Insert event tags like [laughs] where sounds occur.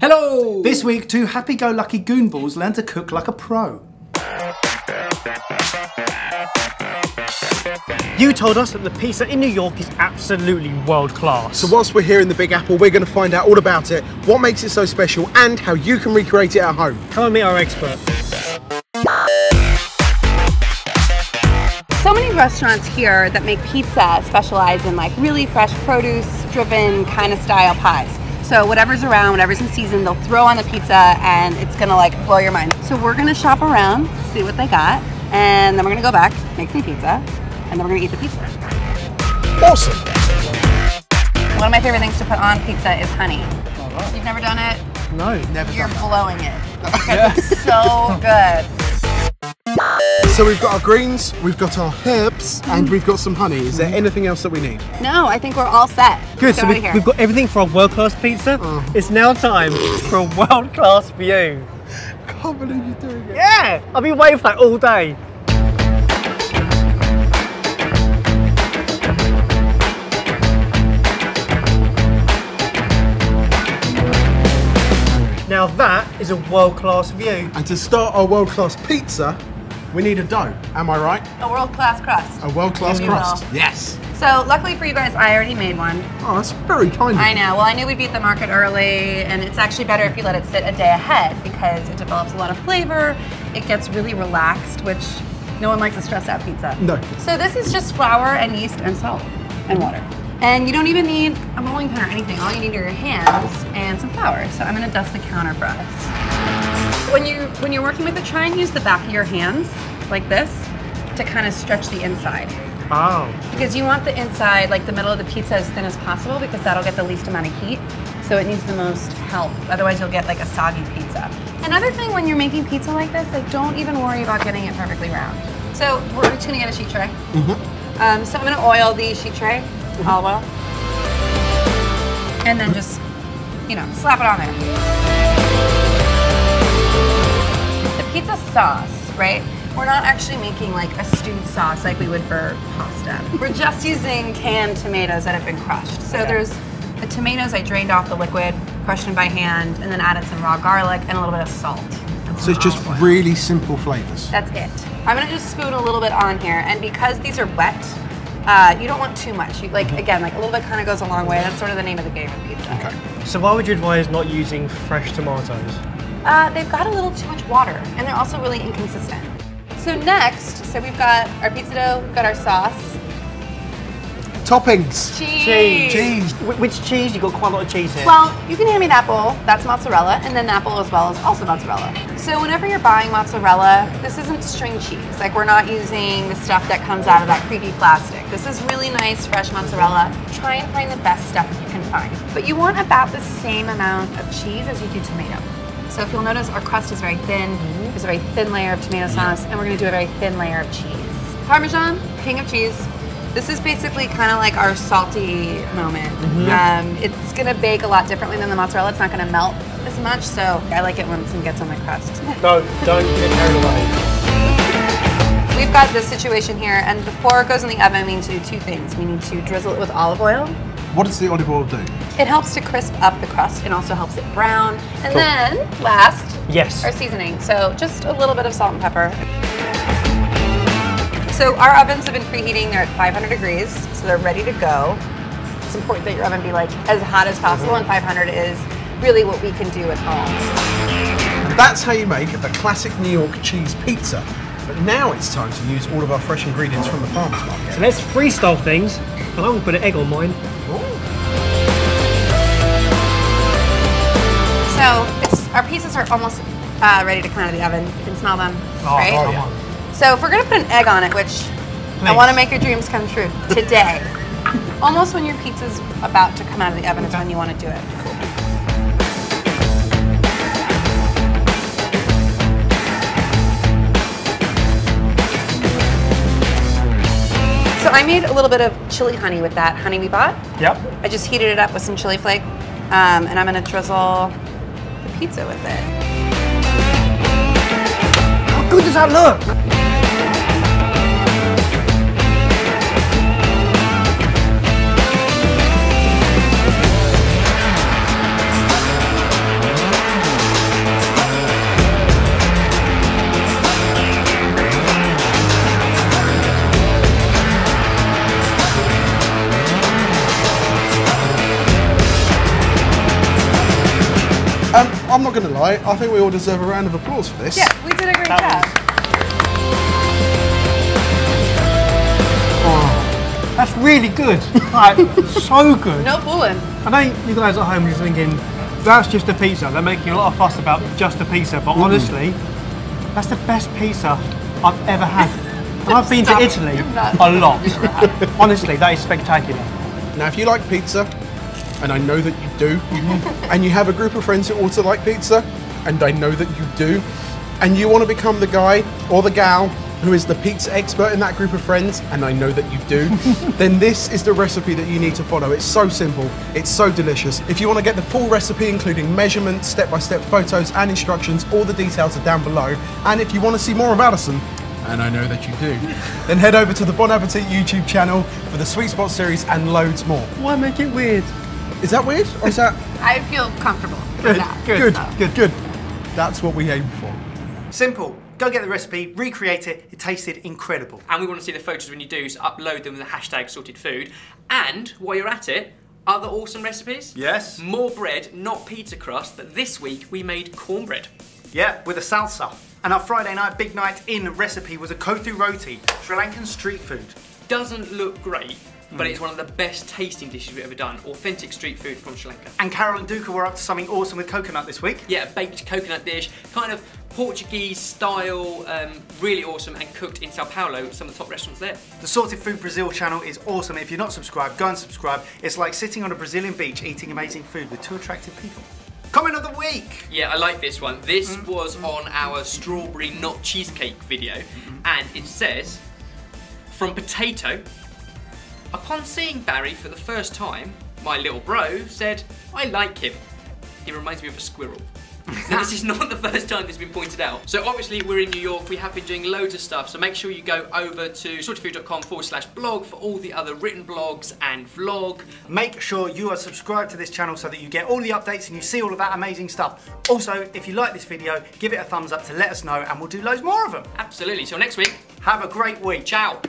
Hello! This week, two happy-go-lucky goonballs learn to cook like a pro. You told us that the pizza in New York is absolutely world class. So whilst we're here in the Big Apple, we're going to find out all about it, what makes it so special, and how you can recreate it at home. come and meet our expert. So many restaurants here that make pizza specialize in like really fresh produce driven kind of style pies. So whatever's around, whatever's in season, they'll throw on the pizza and it's gonna like blow your mind. So we're gonna shop around, see what they got, and then we're gonna go back, make some pizza, and then we're gonna eat the pizza. Awesome! One of my favorite things to put on pizza is honey. You've never done it? No. Never You're blowing it. [laughs] Because it's so good. So we've got our greens, we've got our herbs, and we've got some honey. Is there anything else that we need? No, I think we're all set. Good, so we, we've got everything for a world class pizza. Oh. It's now time for a world class view. can't believe you're doing it. Yeah! I've been waiting for that all day. Now that is a world class view. And to start our world-class pizza, we need a dough. Am I right? a world class crust. A world-class crust. will. Yes. So luckily for you guys, I already made one. Oh, that's very kind of I know. Well, I knew we'd be at the market early, and it's actually better if you let it sit a day ahead because it develops a lot of flavor. It gets really relaxed, which no one likes a stressed out pizza. No. So this is just flour and yeast and salt and water. And you don't even need a rolling pin or anything. All you need are your hands and some flour. So I'm gonna dust the counter for us. When you when you're working with it, try and use the back of your hands like this to kind of stretch the inside. Oh. Because you want the inside, like the middle of the pizza, as thin as possible because that'll get the least amount of heat. So it needs the most help. Otherwise, you'll get like a soggy pizza. Another thing when you're making pizza like this, like don't even worry about getting it perfectly round. So we're just gonna get a sheet tray. Um, so I'm gonna oil the sheet tray, olive oil, and then just, you know, slap it on there. The pizza sauce, right? We're not actually making like a stewed sauce like we would for pasta. We're just using canned tomatoes that have been crushed. So there's the tomatoes I drained off the liquid, crushed them by hand, and then added some raw garlic and a little bit of salt. and So it's just oil. really simple flavors. That's it. I'm gonna just spoon a little bit on here, and because these are wet, uh, you don't want too much. You, like again, like a little bit kind of goes a long way. That's sort of the name of the game with pizza. Okay. So why would you advise not using fresh tomatoes? Uh, they've got a little too much water, and they're also really inconsistent. So next, so we've got our pizza dough, we've got our sauce, Toppings. cheese. Cheese. Wh- Which cheese? You got quite a lot of cheese here. Well, you can hand me that bowl. That's mozzarella, and then that bowl as well is also mozzarella. So whenever you're buying mozzarella, this isn't string cheese. Like we're not using the stuff that comes out of that creepy plastic. This is really nice, fresh mozzarella. Try and find the best stuff you can find. But you want about the same amount of cheese as you do tomato. So if you'll notice, our crust is very thin. There's a very thin layer of tomato sauce, and we're gonna do a very thin layer of cheese. Parmesan, king of cheese. This is basically kind of like our salty moment. Um, it's gonna bake a lot differently than the mozzarella. It's not gonna melt as much, so I like it when it gets on the crust. [laughs] no, don't get carried away. We've got this situation here, and before it goes in the oven, we need to do two things. We need to drizzle it with olive oil. What does the olive oil do? It helps to crisp up the crust and also helps it brown. And then last, Yes. our seasoning. So just a little bit of salt and pepper. So our ovens have been preheating. They're at 500 degrees, so they're ready to go. It's important that your oven be like as hot as possible, and 500 is really what we can do at home. And that's how you make the classic New York cheese pizza. But now it's time to use all of our fresh ingredients from the farmer's market. So let's freestyle things, and I will put an egg on mine. So it's, our pieces are almost uh, ready to come out of the oven. You can smell them, right? oh, yeah. So if we're gonna put an egg on it, which I want to make your dreams come true today. almost when your pizza's about to come out of the oven is when you want to do it. So I made a little bit of chili honey with that honey we bought. Yep. I just heated it up with some chili flake, um, and I'm gonna drizzle pizza with it. How good does that look? I'm not going to lie, I think we all deserve a round of applause for this. Yeah, we did a great That job. Oh, that's really good. Like, [laughs] so good. No fooling. I know you guys at home are thinking, that's just a pizza. They're making a lot of fuss about just a pizza, but mm. honestly, that's the best pizza I've ever had. And [laughs] I've been to Italy a lot. honestly, that is spectacular. Now, if you like pizza, and I know that you do, [laughs] and you have a group of friends who also like pizza, and I know that you do, and you want to become the guy or the gal who is the pizza expert in that group of friends, and I know that you do, [laughs] then this is the recipe that you need to follow. It's so simple, it's so delicious. If you want to get the full recipe, including measurements, step by step photos, and instructions, all the details are down below. And if you want to see more of Alison, and I know that you do, [laughs] then head over to the Bon Appetit YouTube channel for the Sweet Spot series and loads more. Why make it weird? Is that weird? Or is that I feel comfortable. with Good, good, So. good. good? That's what we aim for. Simple. Go get the recipe, recreate it. It tasted incredible. and we want to see the photos when you do, so upload them with the hashtag sorted food. And while you're at it, other awesome recipes? Yes. More bread, not pizza crust, but this week we made cornbread. Yeah, with a salsa. And our Friday night big night in recipe was a kothu roti, Sri Lankan street food. Doesn't look great, but it's one of the best tasting dishes we've ever done. Authentic street food from Sri Lanka. And Carol and Duca were up to something awesome with coconut this week. Yeah, a baked coconut dish, kind of Portuguese style, um, really awesome, and cooked in Sao Paulo, some of the top restaurants there. The Sorted Food Brazil channel is awesome. If you're not subscribed, go and subscribe. It's like sitting on a Brazilian beach eating amazing food with two attractive people. Comment of the week! Yeah, I like this one. This was on our strawberry not cheesecake video, and it says, from potato, upon seeing Barry for the first time, my little bro said, I like him. He reminds me of a squirrel. now, this is not the first time this has been pointed out. So, obviously, we're in New York. We have been doing loads of stuff. So, make sure you go over to sortedfood.com forward slash blog for all the other written blogs and vlog. Make sure you are subscribed to this channel so that you get all the updates and you see all of that amazing stuff. Also, if you like this video, give it a thumbs up to let us know and we'll do loads more of them. Absolutely. Till next week, Have a great week. ciao.